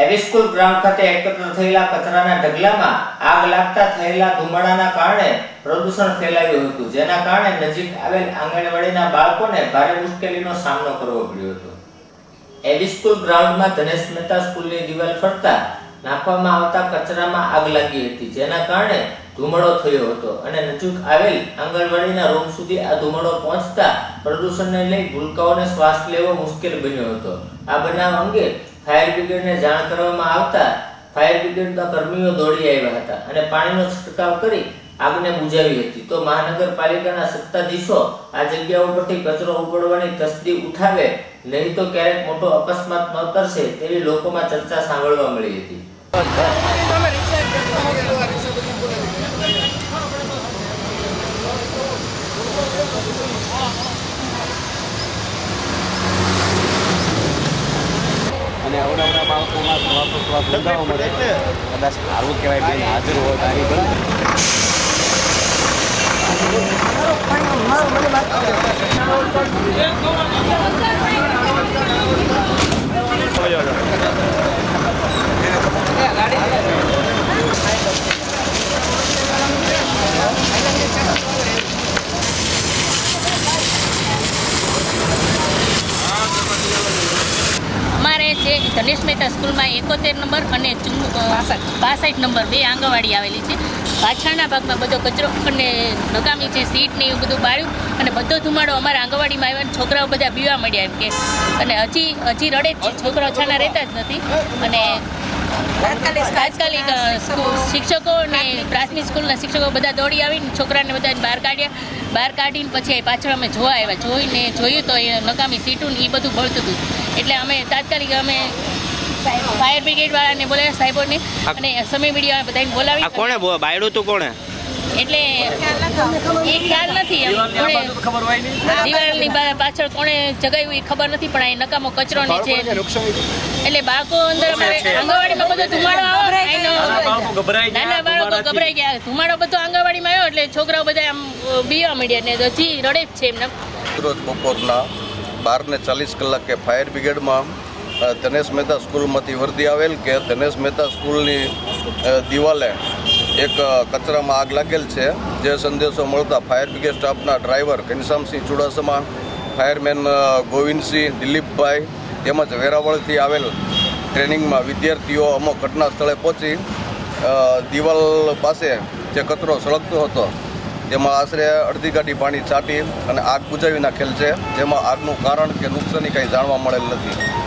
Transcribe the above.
એવી school ground ખાતે એકત્ર થયેલા કચરાના ઢગલામાં આગ લાગતા થયેલા ધુમાડાના કારણે પ્રદૂષણ ફેલાયું હતું, જેના કારણે નજીક આવેલ આંગણવાડીના બાળકોને ભારે મુશ્કેલીનો સામનો કરવો પડ્યો હતો. એવિસ્કુલ ગ્રાઉન્ડમાં ધનેશ મહેતા સ્કૂલની દિવાલ ફરતા નાખવામાં આવતા કચરામાં આગ લાગી હતી, જેના કારણે ધુમાડો થયો હતો અને નજીક આવેલ આંગણવાડીના રૂમ સુધી આ ધુમાડો પહોંચતા પ્રદૂષણને લઈ ભૂલકાઓને શ્વાસ લેવો મુશ્કેલ બન્યો હતો. આ બનાવ અંગે ફાયર બ્રિગેડને જાણ કરવામાં આવતા ફાયર બ્રિગેડના કર્મીઓ દોડી આવ્યા હતા અને પાણીનો છંટકાવ કરી આગને બુઝાવી હતી. તો મહાનગરપાલિકાના સત્તાધીશો આ જગ્યા ઉપરથી કચરો ઉપડવાની તસ્દી ઉઠાવે, નહીં તો ક્યારેક મોટો અકસ્માત ન કરશે તેવી લોકોમાં ચર્ચા સાંભળવા મળી હતી અને અવડાવડા શ્વાસ બંધાવવા મળે. કદાચ સારું કહેવાય બેન હાજર હોય તારી બંધ છે. ધનેશ મહેતા સ્કૂલમાં એકોતેર નંબર અને બાસઠ. નંબર બે આંગણવાડી આવેલી છે. પાછળના ભાગમાં બધો કચરો અને નકામી છે સીટ ને એવું બધું બાળ્યું અને બધો ધુમાડો અમારા આંગણવાડીમાં આવ્યા અને છોકરાઓ બધા પીવા મળ્યા એમ કે. અને હજી હજી રડે જ છે. છોકરાઓ છાના રહેતા જ નથી. અને તાત્કાલિક સ્કૂલ શિક્ષકો અને પ્રાથમિક સ્કૂલના શિક્ષકો બધા દોડી આવીને છોકરાને બધાને બહાર કાઢ્યા. બહાર કાઢીને પછી પાછળ અમે જોવા આવ્યા. જોઈને જોયું તો એ નકામી સીટું ને એ બધું બળતું હતું. એટલે અમે તાત્કાલિક અમે ફાયર બ્રિગેડ વાળાને બોલાવ્યા સાહેબોને અને સમય મીડિયા બધાને આ બોલાવી કોણે બાયડું તું કોણે? એટલે એ ખ્યાલ નથી એમ. દિવાલની પાછળ કોણે જગાવ્યું એ ખબર નથી પણ અહીં નકામો કચરો ને છે એટલે બાળકો અંદર અમારે આંગણવાડીમાં બધો ધુમાડો આવે. નાના બાળકો ગભરાઈ ગયા ધુમાડો બધો આંગણવાડીમાં આવ્યો એટલે છોકરાઓ બધા આમ બીવા મળ્યા ને હજી રડે જ છે એમને. રોજ બપોરના બાર ને ચાલીસ કલાકે ફાયર બ્રિગેડમાં ધનેશ મહેતા સ્કૂલમાંથી વર્દી આવેલ કે ધનેશ મહેતા સ્કૂલની દિવાલે એક કચરામાં આગ લાગેલ છે. જે સંદેશો મળતા ફાયર બ્રિગેડ સ્ટાફના ડ્રાઈવર ઘનશ્યામસિંહ ચુડાસમા, ફાયરમેન ગોવિંદસિંહ દિલીપભાઈ તેમજ વેરાવળથી આવેલ ટ્રેનિંગમાં વિદ્યાર્થીઓ અમુક ઘટના સ્થળે પહોંચી દિવાલ પાસે જે કચરો સળગતો હતો તેમાં આશરે અડધી ગાડી પાણી છાંટી અને આગ બુજાવી નાખેલ છે, જેમાં આગનું કારણ કે નુકસાની કંઈ જાણવા મળેલ નથી.